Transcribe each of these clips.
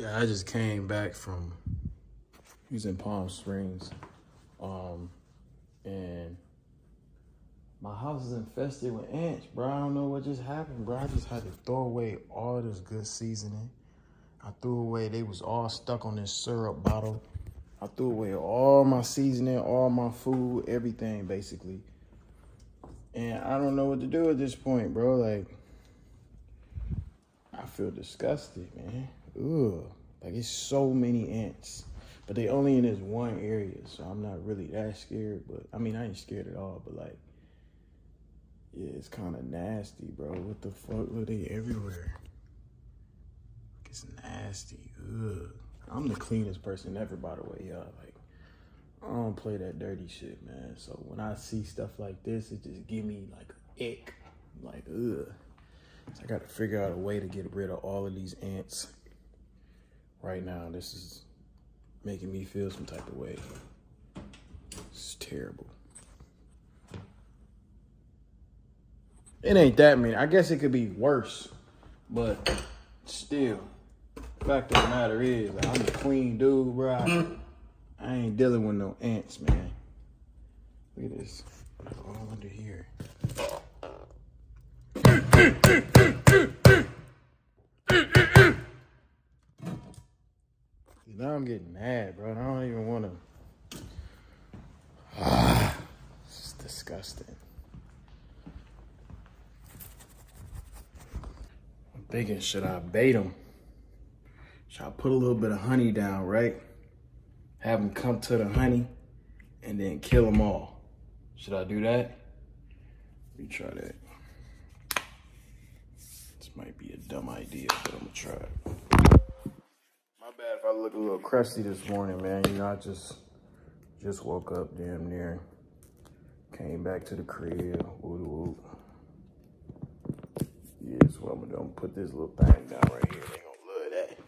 Yeah, I just came back from using Palm Springs. Um, and my house is infested with ants, bro. I don't know what just happened, bro. I just had to throw away all this good seasoning. I threw away, they was all stuck on this syrup bottle. I threw away all my seasoning, all my food, everything basically. And I don't know what to do at this point, bro. Like, I feel disgusted, man. Ugh. Like, it's so many ants. But they only in this one area, so I'm not really that scared. But, I mean, I ain't scared at all, but like, yeah, it's kind of nasty, bro. What the fuck? Look, they everywhere. It's nasty. Ugh. I'm the cleanest person ever, by the way, y'all. Like, I don't play that dirty shit, man. So when I see stuff like this, it just give me like ick. Like, ugh. So I got to figure out a way to get rid of all of these ants right now. This is making me feel some type of way. It's terrible. It ain't that many. I guess it could be worse, but still. Fact of the matter is, I'm a clean dude, bro. I, I ain't dealing with no ants, man. Look at this. All under here. Now I'm getting mad, bro. I don't even want to. Ah, is disgusting. I'm thinking, should I bait them? Should I put a little bit of honey down, right? Have them come to the honey and then kill them all. Should I do that? Let me try that. This might be a dumb idea, but I'm gonna try it. Bad if I look a little crusty this morning, man. You know, I just just woke up damn near. Came back to the crib. Woo woo. Yeah, so what I'm gonna do. I'm gonna put this little thing down right here. They gonna love that.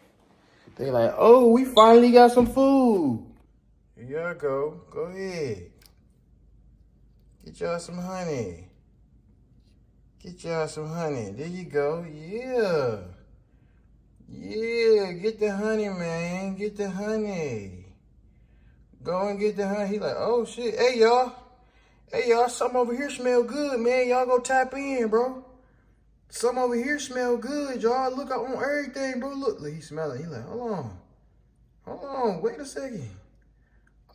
They like, oh, we finally got some food. Here y'all go. Go ahead. Get y'all some honey. Get y'all some honey. There you go. Yeah. Yeah, get the honey, man. Get the honey. Go and get the honey. He like, oh shit. Hey y'all. Hey y'all, something over here smell good, man. Y'all go tap in, bro. Some over here smell good, y'all. Look up on everything, bro. Look, look, he smell it. He like, hold on. Hold on, wait a second.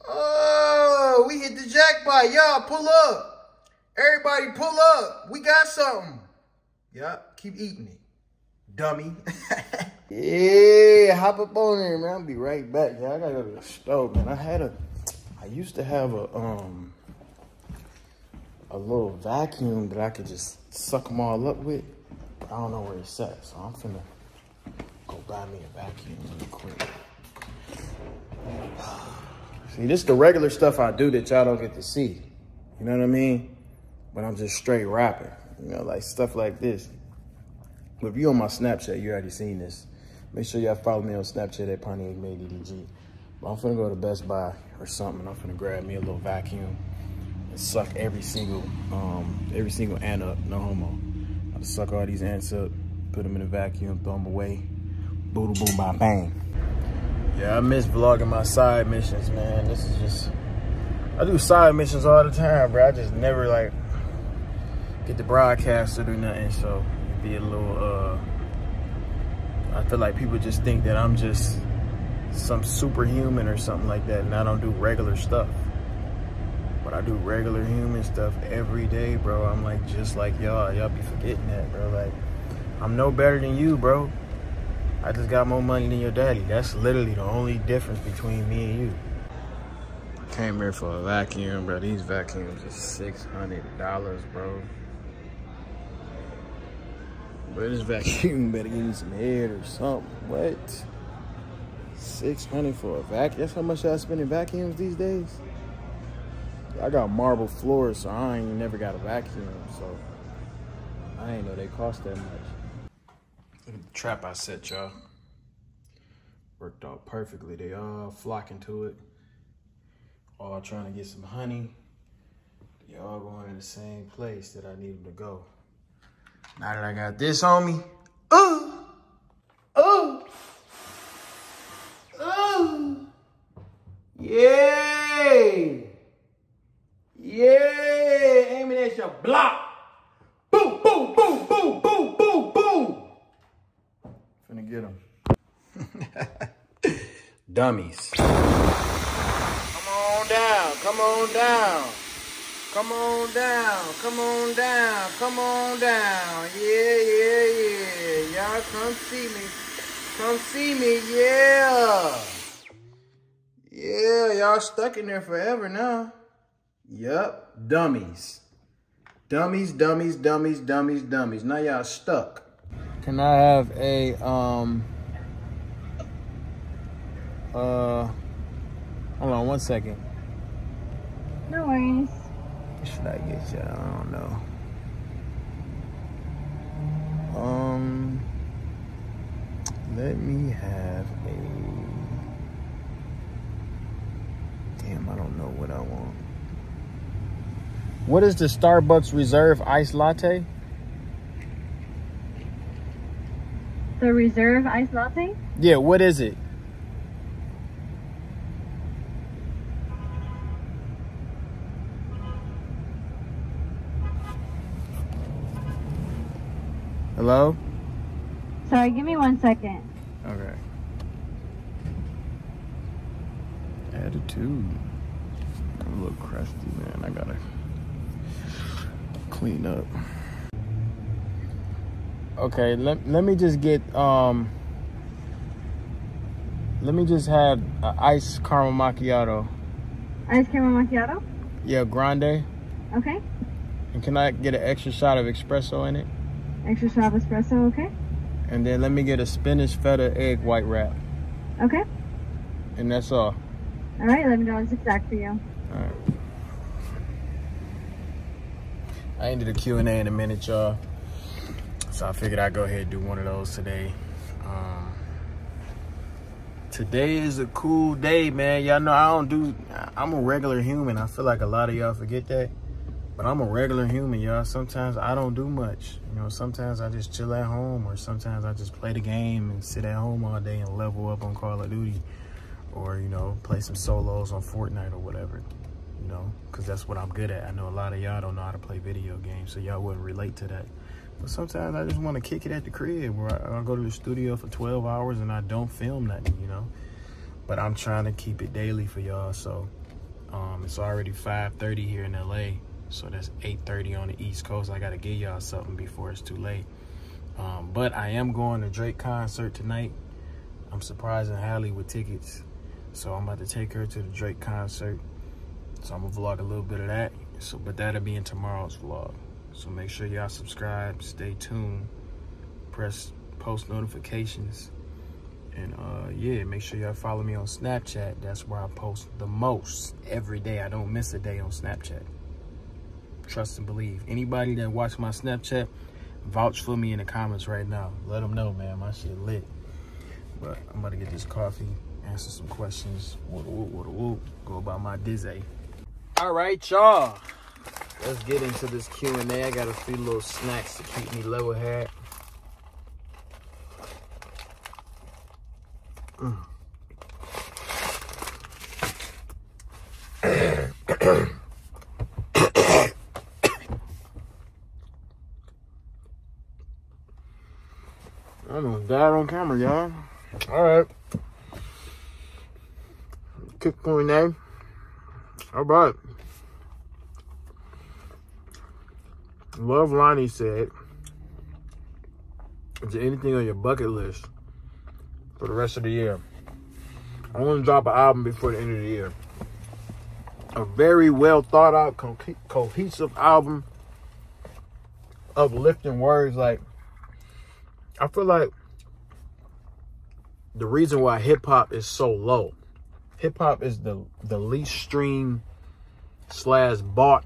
Oh, we hit the jackpot. Y'all, pull up. Everybody pull up. We got something. Yup, keep eating it. Dummy. yeah, hop up on there, man. I'll be right back. Yeah, I gotta go to the stove, man. I had a, I used to have a, um, a little vacuum that I could just suck them all up with. I don't know where it's at, so I'm finna go buy me a vacuum real quick. See, this is the regular stuff I do that y'all don't get to see. You know what I mean? But I'm just straight rapping. You know, like stuff like this. But if you on my Snapchat, you already seen this. Make sure y'all follow me on Snapchat at DDG. But I'm finna go to Best Buy or something. I'm finna grab me a little vacuum and suck every single, um, every single ant up. No homo. I'll suck all these ants up, put them in the vacuum, throw them away. Boom, boom, bang, bang. Yeah, I miss vlogging my side missions, man. This is just, I do side missions all the time, bro. I just never like get the broadcast or do nothing. So it'd be a little, uh, I feel like people just think that I'm just some superhuman or something like that. And I don't do regular stuff. But I do regular human stuff every day, bro. I'm like, just like y'all. Y'all be forgetting that, bro. Like, I'm no better than you, bro. I just got more money than your daddy. That's literally the only difference between me and you. Came here for a vacuum, bro. These vacuums are $600, bro. But this vacuum better give me some head or something. What? 600 for a vacuum? That's how much I spend in vacuums these days? I got marble floors, so I ain't never got a vacuum, so I ain't know they cost that much. Look at the trap I set, y'all. Worked out perfectly. They all flocking to it. All trying to get some honey. They all going to the same place that I need them to go. Now that I got this on me, ooh, ooh, ooh, yeah, yeah, aiming at your block. Boom, boom, boom, boom, boom, boom, boom. Finna get him. Dummies. Come on down, come on down. Come on down, come on down, come on down. Yeah, yeah, yeah. Y'all come see me. Come see me, yeah. Yeah, y'all stuck in there forever now. Yup, dummies. Dummies, dummies, dummies, dummies, dummies. Now y'all stuck. Can I have a, um, uh, hold on one second. No worries. Should I get you? I don't know. Um, let me have a, damn, I don't know what I want. What is the Starbucks Reserve Ice Latte? The reserve ice latte? Yeah, what is it? Hello? Sorry, give me one second. Okay. Attitude. I'm a little crusty, man. I gotta clean up. Okay, let, let me just get um let me just have an ice caramel macchiato. Ice caramel macchiato? Yeah, grande. Okay. And can I get an extra shot of espresso in it? Extra shot of espresso, okay? And then let me get a spinach feta egg white wrap. Okay. And that's all. All right, $11 exact for you. All right. I ended a Q&A in a minute, y'all. So I figured I'd go ahead and do one of those today. Um, today is a cool day, man. Y'all know I don't do, I'm a regular human. I feel like a lot of y'all forget that. But I'm a regular human, y'all. Sometimes I don't do much. You know, sometimes I just chill at home or sometimes I just play the game and sit at home all day and level up on Call of Duty or, you know, play some solos on Fortnite or whatever, you know, because that's what I'm good at. I know a lot of y'all don't know how to play video games, so y'all wouldn't relate to that. But sometimes I just want to kick it at the crib where I, I go to the studio for 12 hours and I don't film nothing, you know. But I'm trying to keep it daily for y'all, so um, it's already 5.30 here in LA. So that's 8.30 on the East Coast. I got to give y'all something before it's too late. Um, but I am going to Drake concert tonight. I'm surprising Hallie with tickets. So I'm about to take her to the Drake concert. So I'm gonna vlog a little bit of that. So, but that'll be in tomorrow's vlog. So make sure y'all subscribe, stay tuned, press post notifications. And uh, yeah, make sure y'all follow me on Snapchat. That's where I post the most every day. I don't miss a day on Snapchat. Trust and believe. Anybody that watch my Snapchat, vouch for me in the comments right now. Let them know, man. My shit lit. But I'm about to get this coffee, answer some questions. Go about my dizzy. All right, y'all. Let's get into this Q&A. I got a few little snacks to keep me level head. Mm. I almost died on camera, y'all. All right. Kick point name. All right. Love Lonnie said, is there anything on your bucket list for the rest of the year? I want to drop an album before the end of the year. A very well thought out, co cohesive album, uplifting words. Like, I feel like the reason why hip hop is so low, hip hop is the, the least streamed slash bought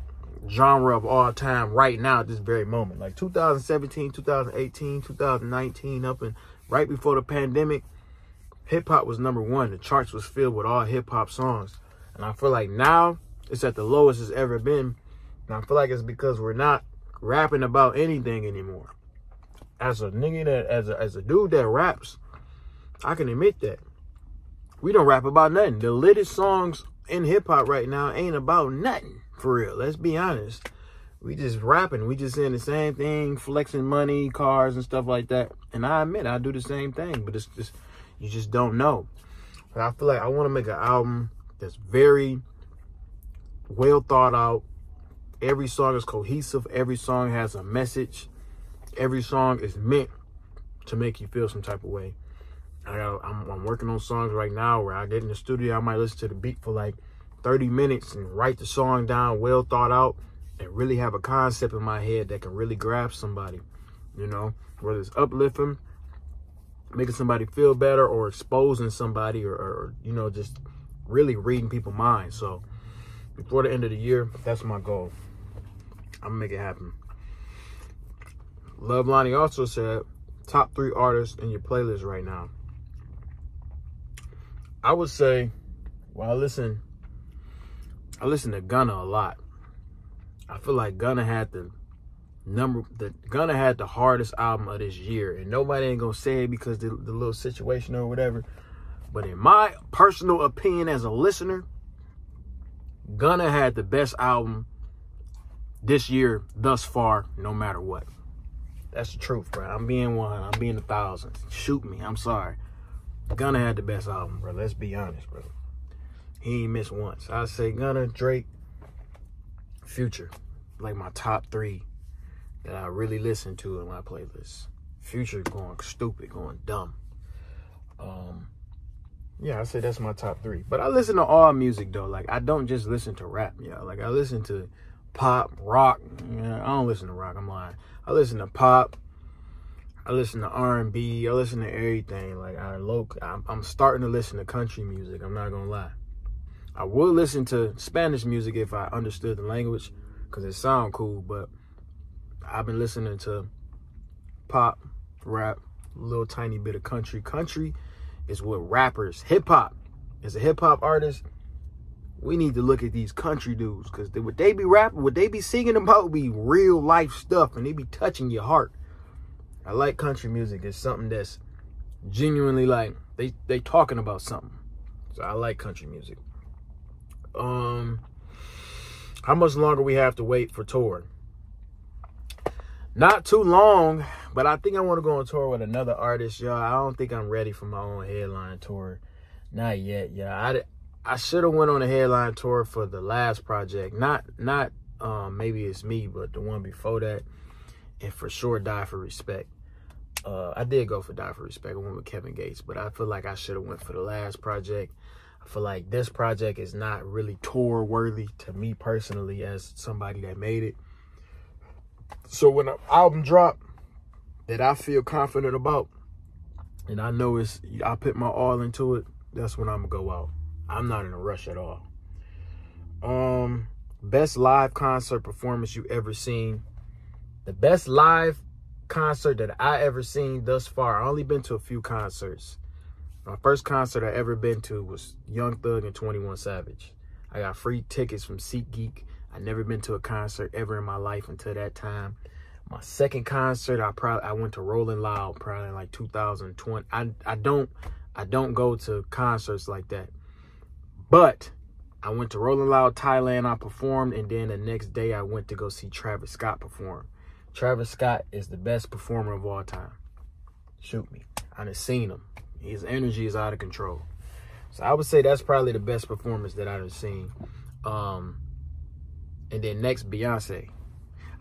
genre of all time right now at this very moment. Like 2017, 2018, 2019, up and right before the pandemic, hip hop was number one. The charts was filled with all hip hop songs. And I feel like now it's at the lowest it's ever been. And I feel like it's because we're not rapping about anything anymore. As a nigga that as a as a dude that raps, I can admit that. We don't rap about nothing. The latest songs in hip hop right now ain't about nothing for real. Let's be honest. We just rapping. We just saying the same thing, flexing money, cars, and stuff like that. And I admit I do the same thing, but it's just you just don't know. But I feel like I want to make an album that's very well thought out. Every song is cohesive. Every song has a message. Every song is meant to make you feel some type of way. I I'm, I'm working on songs right now where I get in the studio, I might listen to the beat for like 30 minutes and write the song down well thought out and really have a concept in my head that can really grab somebody, you know, whether it's uplifting, making somebody feel better or exposing somebody or, or you know, just really reading people's minds. So before the end of the year, that's my goal. I'm gonna make it happen. Love Lonnie also said, top three artists in your playlist right now. I would say, well, I listen, I listen to Gunna a lot. I feel like Gunna had the number, the Gunna had the hardest album of this year, and nobody ain't gonna say it because the, the little situation or whatever. But in my personal opinion, as a listener, Gunna had the best album this year thus far, no matter what. That's the truth, bro. I'm being one. I'm being a thousand. Shoot me. I'm sorry. Gunna had the best album, bro. Let's be honest, bro. He ain't missed once. I say Gunna, Drake, Future, like my top three that I really listen to in my playlist. Future going stupid, going dumb. Um, yeah, I say that's my top three. But I listen to all music though. Like I don't just listen to rap, yeah. Like I listen to pop, rock. Yeah, I don't listen to rock. I'm lying. I listen to pop, I listen to R&B. I listen to everything. Like I look, I'm, I'm starting to listen to country music. I'm not gonna lie. I would listen to Spanish music if I understood the language, cause it sound cool. But I've been listening to pop, rap, a little tiny bit of country. Country is what rappers, hip hop. As a hip hop artist, we need to look at these country dudes because what they be rapping, what they be singing about, be real life stuff, and they be touching your heart. I like country music. It's something that's genuinely like they they talking about something. So I like country music. Um how much longer we have to wait for tour? Not too long, but I think I want to go on tour with another artist, y'all. I don't think I'm ready for my own headline tour. Not yet, yeah. I I should have went on a headline tour for the last project. Not not um maybe it's me, but the one before that and for sure die for respect. Uh, I did go for die for respect. I went with Kevin Gates, but I feel like I should have went for the last project. I feel like this project is not really tour worthy to me personally as somebody that made it. So when an album drop that I feel confident about, and I know it's I put my all into it, that's when I'm gonna go out. I'm not in a rush at all. Um, best live concert performance you ever seen the best live concert that I ever seen thus far. I only been to a few concerts. My first concert I ever been to was Young Thug and 21 Savage. I got free tickets from SeatGeek. I never been to a concert ever in my life until that time. My second concert, I probably I went to Rolling Loud probably in like 2020. I I don't I don't go to concerts like that. But I went to Rolling Loud Thailand. I performed, and then the next day I went to go see Travis Scott perform. Travis Scott is the best performer of all time. Shoot me. I done seen him. His energy is out of control. So I would say that's probably the best performance that I've seen. Um, and then next, Beyonce.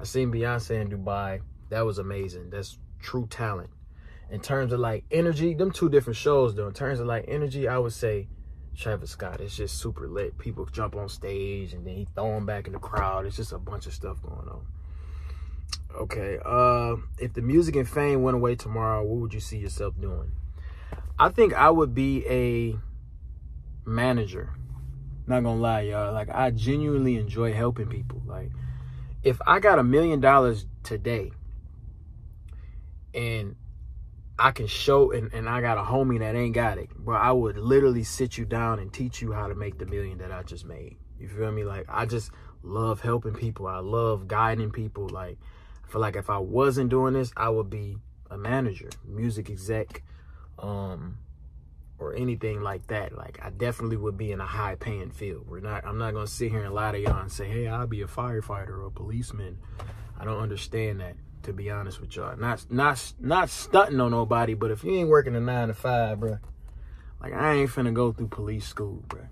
I seen Beyonce in Dubai. That was amazing. That's true talent. In terms of like energy, them two different shows though. In terms of like energy, I would say Travis Scott. It's just super lit. People jump on stage and then he throw them back in the crowd. It's just a bunch of stuff going on. Okay. Uh, if the music and fame went away tomorrow, what would you see yourself doing? I think I would be a manager. Not gonna lie, y'all. Like I genuinely enjoy helping people. Like if I got a million dollars today and I can show and, and I got a homie that ain't got it, bro, I would literally sit you down and teach you how to make the million that I just made. You feel me? Like I just love helping people. I love guiding people. Like feel like if I wasn't doing this, I would be a manager, music exec, um, or anything like that. Like I definitely would be in a high paying field. We're not I'm not gonna sit here and lie to y'all and say, hey, I'll be a firefighter or a policeman. I don't understand that, to be honest with y'all. Not not not stunting on nobody, but if you ain't working a nine to five, bro, like I ain't finna go through police school, bro.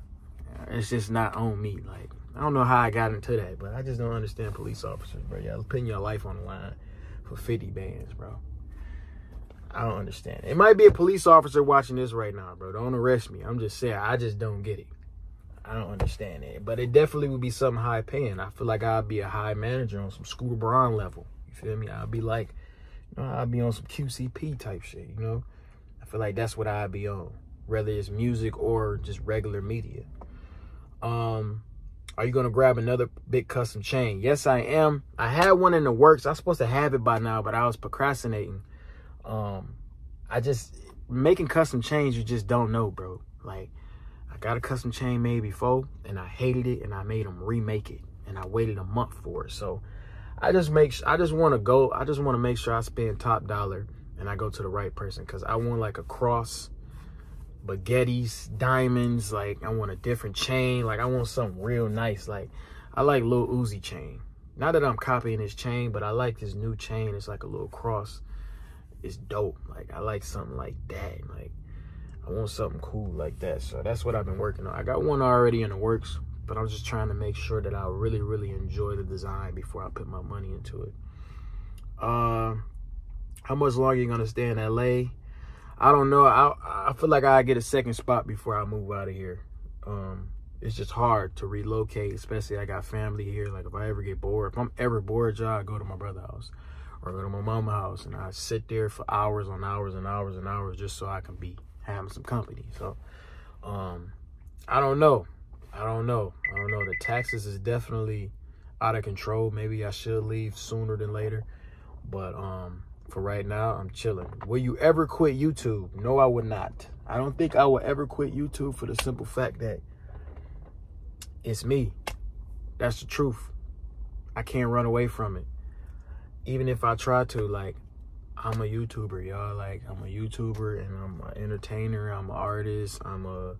It's just not on me. Like I don't know how I got into that, but I just don't understand police officers, bro. Y'all putting your life on the line for 50 bands, bro. I don't understand. It might be a police officer watching this right now, bro. Don't arrest me. I'm just saying, I just don't get it. I don't understand it. But it definitely would be something high paying. I feel like I'd be a high manager on some Scooter Braun level. You feel me? I'd be like, you know, I'd be on some QCP type shit, you know? I feel like that's what I'd be on. Whether it's music or just regular media. Um, are you gonna grab another big custom chain? Yes, I am. I had one in the works. I was supposed to have it by now, but I was procrastinating um, I just making custom chains. You just don't know, bro. Like I got a custom chain made before, and I hated it, and I made them remake it, and I waited a month for it. So I just make. I just want to go. I just want to make sure I spend top dollar, and I go to the right person because I want like a cross baguettes, diamonds. Like I want a different chain. Like I want something real nice. Like I like Lil Uzi chain. Not that I'm copying his chain, but I like this new chain. It's like a little cross it's dope. Like I like something like that. Like I want something cool like that. So that's what I've been working on. I got one already in the works, but I'm just trying to make sure that I really, really enjoy the design before I put my money into it. Uh, how much longer you gonna stay in LA? I don't know. I I feel like I get a second spot before I move out of here. Um, it's just hard to relocate, especially I got family here. Like if I ever get bored, if I'm ever bored, y'all, I go to my brother's house or go to my mama's house and I sit there for hours on hours and hours and hours just so I can be having some company. So um I don't know. I don't know. I don't know. The taxes is definitely out of control. Maybe I should leave sooner than later. But um for right now, I'm chilling. Will you ever quit YouTube? No, I would not. I don't think I will ever quit YouTube for the simple fact that it's me. That's the truth. I can't run away from it even if I try to, like, I'm a YouTuber, y'all. Like, I'm a YouTuber and I'm an entertainer. I'm an artist. I'm a,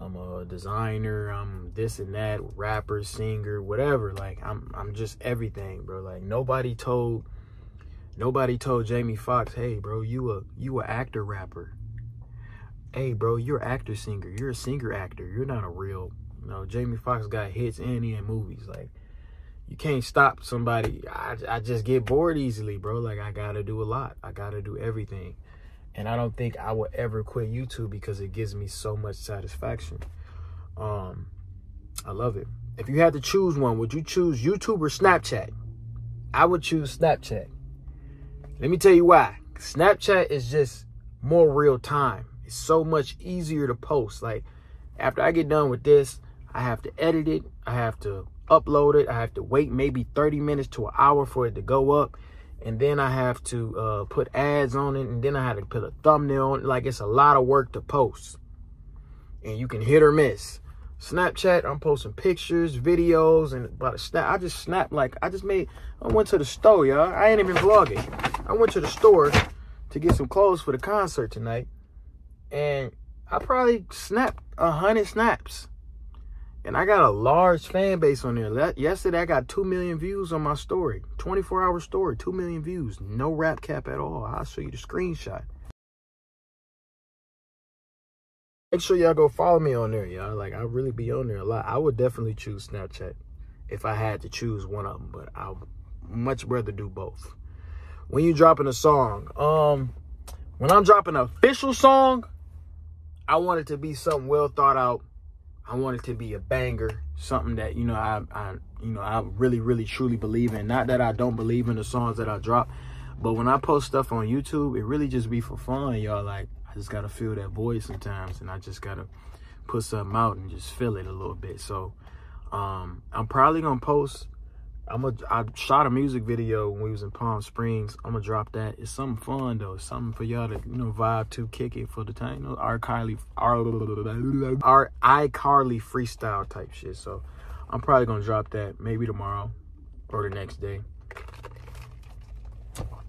I'm a designer. I'm this and that, rapper, singer, whatever. Like, I'm, I'm just everything, bro. Like, nobody told, nobody told Jamie Foxx, hey, bro, you a, you a actor rapper. Hey, bro, you're actor singer. You're a singer actor. You're not a real, you know. Jamie Foxx got hits and in movies, like you can't stop somebody. I, I just get bored easily, bro. Like I gotta do a lot. I gotta do everything. And I don't think I will ever quit YouTube because it gives me so much satisfaction. Um, I love it. If you had to choose one, would you choose YouTube or Snapchat? I would choose Snapchat. Let me tell you why. Snapchat is just more real time. It's so much easier to post. Like after I get done with this, I have to edit it. I have to upload it. I have to wait maybe 30 minutes to an hour for it to go up. And then I have to uh, put ads on it. And then I have to put a thumbnail on it. Like it's a lot of work to post. And you can hit or miss. Snapchat, I'm posting pictures, videos, and about a snap. I just snapped like I just made. I went to the store, y'all. I ain't even vlogging. I went to the store to get some clothes for the concert tonight, and I probably snapped a hundred snaps. And I got a large fan base on there. Yesterday, I got 2 million views on my story. 24 hour story, 2 million views. No rap cap at all. I'll show you the screenshot. Make sure y'all go follow me on there, y'all. Like, I really be on there a lot. I would definitely choose Snapchat if I had to choose one of them, but I'd much rather do both. When you dropping a song, um, when I'm dropping an official song, I want it to be something well thought out I want it to be a banger, something that you know I, I you know I really really truly believe in. Not that I don't believe in the songs that I drop, but when I post stuff on YouTube, it really just be for fun, y'all. Like I just gotta feel that voice sometimes, and I just gotta put something out and just feel it a little bit. So um, I'm probably gonna post I'm a, I shot a music video when we was in Palm Springs. I'm gonna drop that. It's something fun though. It's something for y'all to you know vibe to, kick it for the time. You know, our Kylie, our our iCarly freestyle type shit. So I'm probably gonna drop that maybe tomorrow or the next day.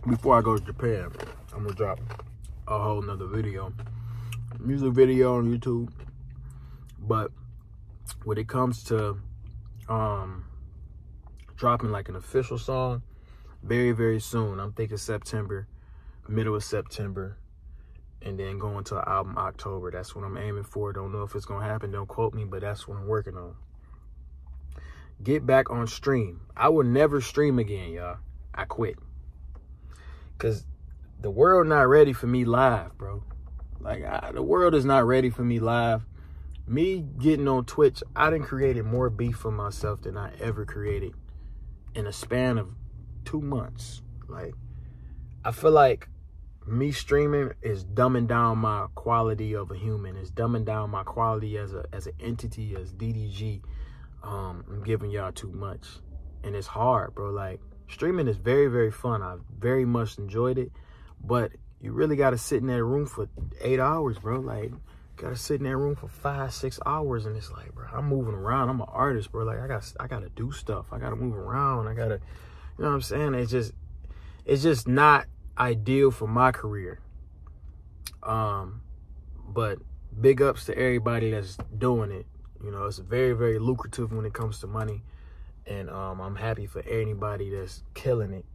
Before I go to Japan, I'm gonna drop a whole nother video music video on YouTube. But when it comes to um dropping like an official song, very, very soon. I'm thinking September, middle of September, and then going to an album October. That's what I'm aiming for. Don't know if it's gonna happen. Don't quote me, but that's what I'm working on. Get back on stream. I will never stream again, y'all. I quit. Cause the world not ready for me live, bro. Like I, the world is not ready for me live. Me getting on Twitch, I done created more beef for myself than I ever created in a span of two months. Like I feel like me streaming is dumbing down my quality of a human. It's dumbing down my quality as a as an entity, as DDG. Um, I'm giving y'all too much. And it's hard, bro. Like streaming is very, very fun. I very much enjoyed it. But you really gotta sit in that room for eight hours, bro. Like gotta sit in that room for five, six hours, and it's like, bro, I'm moving around. I'm an artist, bro. Like I got, I gotta do stuff. I gotta move around. I gotta, you know what I'm saying? It's just, it's just not ideal for my career. Um, but big ups to everybody that's doing it. You know, it's very, very lucrative when it comes to money, and um, I'm happy for anybody that's killing it.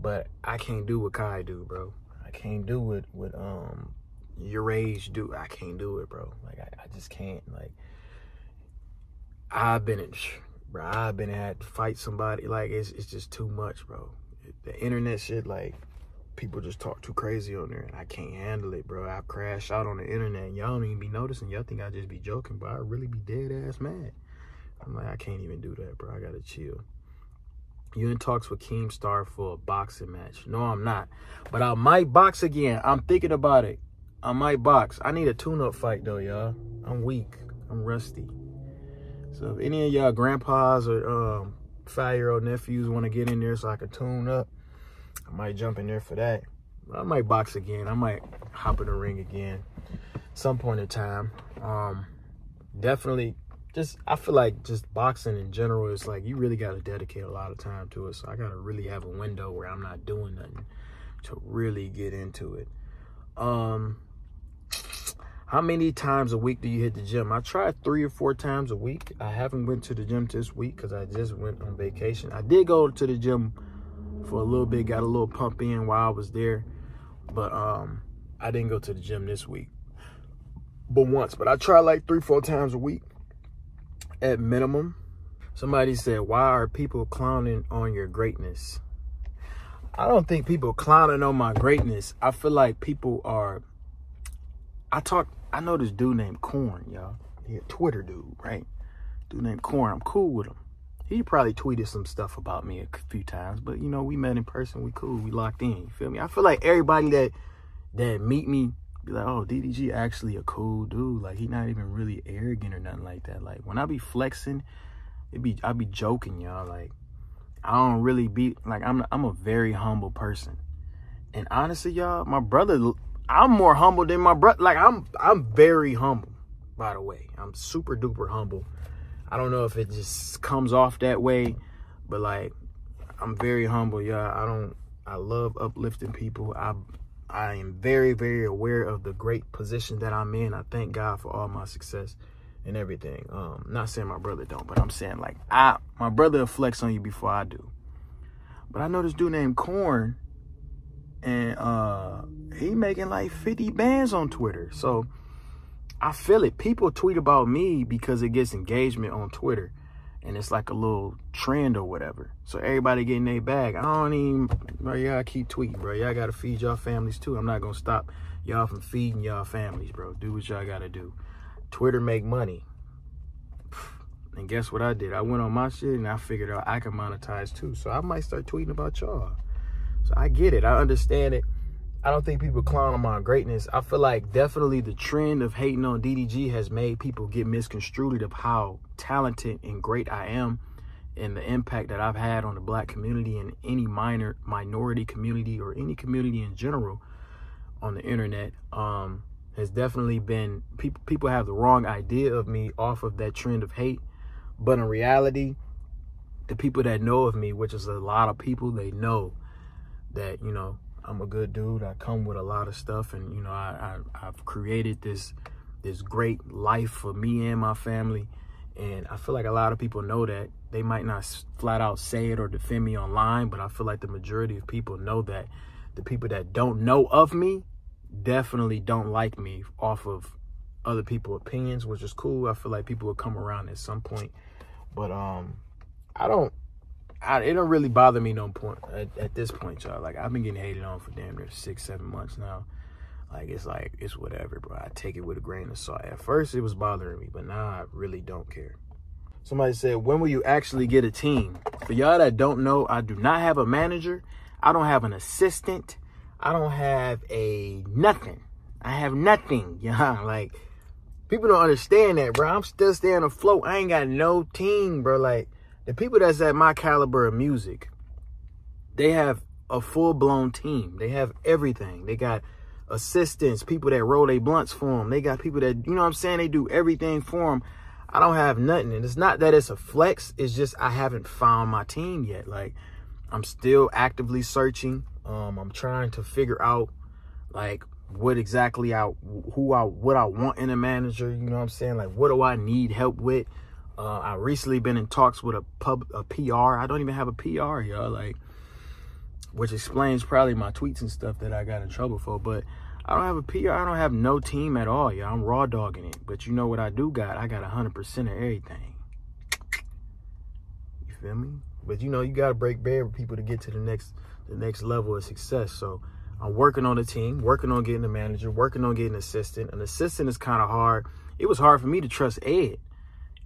But I can't do what Kai do, bro. I can't do it with um your age do I can't do it, bro. Like I, I just can't. Like I've been in, bro. I've been had to fight somebody. Like it's it's just too much, bro. The internet shit, like people just talk too crazy on there, and I can't handle it, bro. I crash out on the internet, and y'all don't even be noticing. Y'all think I just be joking, but I really be dead ass mad. I'm like, I can't even do that, bro. I gotta chill. You in talks with Keemstar for a boxing match? No, I'm not. But I might box again. I'm thinking about it. I might box. I need a tune-up fight though, y'all. I'm weak. I'm rusty. So if any of y'all grandpas or um, five-year-old nephews want to get in there so I can tune up, I might jump in there for that. I might box again. I might hop in the ring again some point in time. Um, definitely just I feel like just boxing in general is like you really got to dedicate a lot of time to it. So I got to really have a window where I'm not doing nothing to really get into it. Um how many times a week do you hit the gym? I try three or four times a week. I haven't went to the gym this week because I just went on vacation. I did go to the gym for a little bit, got a little pump in while I was there. But um, I didn't go to the gym this week. But once. But I try like three, four times a week at minimum. Somebody said, why are people clowning on your greatness? I don't think people clowning on my greatness. I feel like people are I talk I know this dude named Corn, y'all. He a Twitter dude, right? Dude named Corn. I'm cool with him. He probably tweeted some stuff about me a few times, but you know, we met in person. We cool. We locked in. You feel me? I feel like everybody that that meet me be like, oh, DDG actually a cool dude. Like he not even really arrogant or nothing like that. Like when I be flexing, it be I be joking, y'all. Like I don't really be like I'm I'm a very humble person. And honestly, y'all, my brother I'm more humble than my brother. Like I'm I'm very humble, by the way. I'm super duper humble. I don't know if it just comes off that way, but like I'm very humble, y'all. I don't I love uplifting people. I I am very, very aware of the great position that I'm in. I thank God for all my success and everything. Um, not saying my brother don't, but I'm saying like I my brother flex on you before I do. But I know this dude named Corn and uh he making like 50 bands on Twitter. So I feel it. People tweet about me because it gets engagement on Twitter. And it's like a little trend or whatever. So everybody getting their bag. I don't even, bro, y'all keep tweeting, bro. Y'all got to feed y'all families too. I'm not to stop y'all from feeding y'all families, bro. Do what y'all got to do. Twitter make money. And guess what I did? I went on my shit and I figured out I can monetize too. So I might start tweeting about y'all. So I get it. I understand it. I don't think people clown on my greatness. I feel like definitely the trend of hating on DDG has made people get misconstrued of how talented and great I am and the impact that I've had on the black community and any minor minority community or any community in general on the internet um, has definitely been people people have the wrong idea of me off of that trend of hate but in reality the people that know of me which is a lot of people they know that you know I'm a good dude. I come with a lot of stuff, and you know, I, I I've created this this great life for me and my family, and I feel like a lot of people know that. They might not flat out say it or defend me online, but I feel like the majority of people know that. The people that don't know of me definitely don't like me off of other people's opinions, which is cool. I feel like people will come around at some point, but um, I don't I, it don't really bother me no point at, at this point, y'all. Like I've been getting hated on for damn near six, seven months now. Like it's like it's whatever, bro. I take it with a grain of salt. At first, it was bothering me, but now I really don't care. Somebody said, "When will you actually get a team?" For y'all that don't know, I do not have a manager. I don't have an assistant. I don't have a nothing. I have nothing. Yeah, like people don't understand that, bro. I'm still staying afloat. I ain't got no team, bro. Like the people that's at my caliber of music, they have a full blown team. They have everything. They got assistants, people that roll their blunts for them. They got people that, you know what I'm saying? They do everything for them. I don't have nothing. And it's not that it's a flex. It's just I haven't found my team yet. Like I'm still actively searching. Um, I'm trying to figure out like what exactly I, who I, what I want in a manager. You know what I'm saying? Like what do I need help with? Uh, I recently been in talks with a pub, a PR. I don't even have a PR, y'all. Like, which explains probably my tweets and stuff that I got in trouble for. But I don't have a PR. I don't have no team at all, y'all. I'm raw dogging it. But you know what I do got? I got 100% of everything. You feel me? But you know, you got to break bad with people to get to the next the next level of success. So I'm working on a team, working on getting a manager, working on getting an assistant. An assistant is kind of hard. It was hard for me to trust Ed.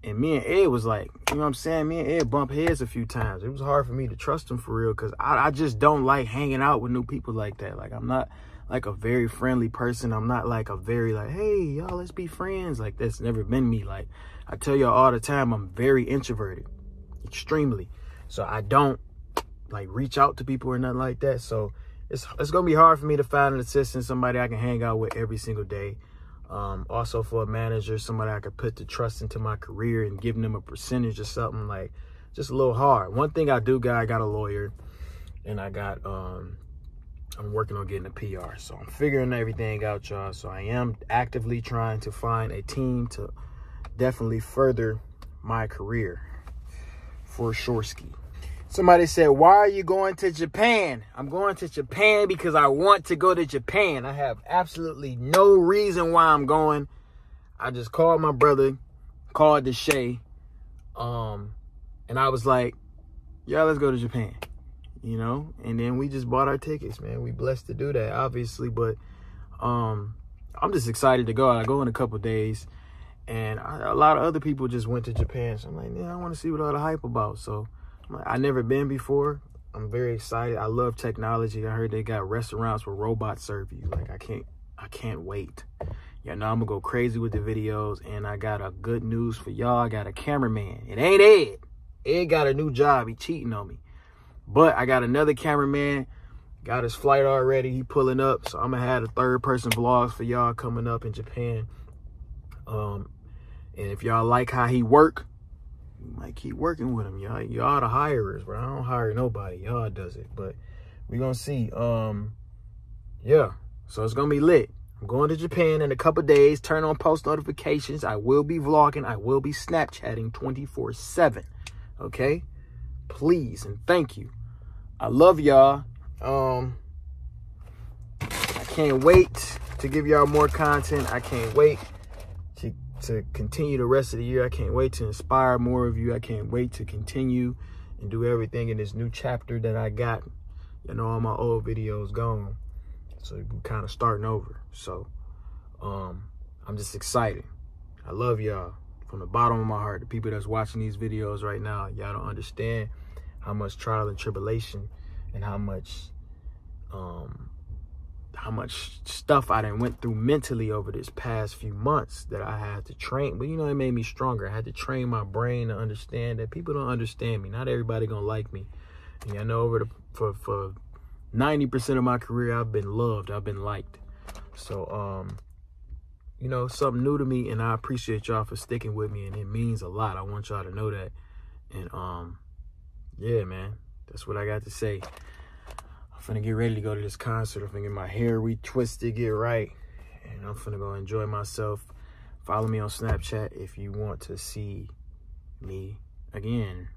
And me and Ed was like, you know what I'm saying? Me and Ed bump heads a few times. It was hard for me to trust him for real because I, I just don't like hanging out with new people like that. Like, I'm not like a very friendly person. I'm not like a very like, hey, y'all, let's be friends. Like, that's never been me. Like, I tell y'all all the time, I'm very introverted, extremely. So I don't like reach out to people or nothing like that. So it's, it's going to be hard for me to find an assistant, somebody I can hang out with every single day. Um, also for a manager, somebody I could put the trust into my career and giving them a percentage or something like just a little hard. One thing I do got, I got a lawyer and I got, um, I'm working on getting a PR. So I'm figuring everything out, y'all. So I am actively trying to find a team to definitely further my career for Shorsky. Somebody said, why are you going to Japan? I'm going to Japan because I want to go to Japan. I have absolutely no reason why I'm going. I just called my brother, called Deshay, um, and I was like, yeah, let's go to Japan, you know? And then we just bought our tickets, man. We blessed to do that, obviously, but um, I'm just excited to go. I go in a couple days, and I, a lot of other people just went to Japan. So I'm like, yeah, I want to see what all the hype about. So I never been before. I'm very excited. I love technology. I heard they got restaurants where robots serve you. Like I can't I can't wait. Yeah, now I'm gonna go crazy with the videos and I got a good news for y'all. I got a cameraman. It ain't Ed. Ed got a new job. He cheating on me. But I got another cameraman. Got his flight already. He pulling up. So I'm gonna have a third person vlogs for y'all coming up in Japan. Um, and if y'all like how he work, might keep working with them. Y'all, y'all the hirers, bro. I don't hire nobody. Y'all does it. But we gonna see. Um, yeah. So it's gonna be lit. I'm going to Japan in a couple days. Turn on post notifications. I will be vlogging. I will be Snapchatting 24-7. Okay? Please and thank you. I love y'all. Um, I can't wait to give y'all more content. I can't wait to continue the rest of the year. I can't wait to inspire more of you. I can't wait to continue and do everything in this new chapter that I got. You know, all my old videos gone. So kind of starting over. So um, I'm just excited. I love y'all from the bottom of my heart. The people that's watching these videos right now, y'all don't understand how much trial and tribulation and how much um, how much stuff I done went through mentally over this past few months that I had to train. But you know, it made me stronger. I had to train my brain to understand that people don't understand me. Not everybody gonna like me. And I know over the for for 90% of my career I've been loved. I've been liked. So um, you know, something new to me and I appreciate y'all for sticking with me and it means a lot. I want y'all to know that. And um, yeah, man, that's what I got to say. I'm finna get ready to go to this concert. I'm finna get my hair retwisted, get right. And I'm finna go enjoy myself. Follow me on Snapchat if you want to see me again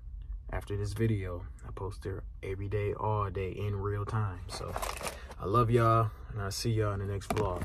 after this video. I post there every day, all day, in real time. So I love y'all, and I'll see y'all in the next vlog.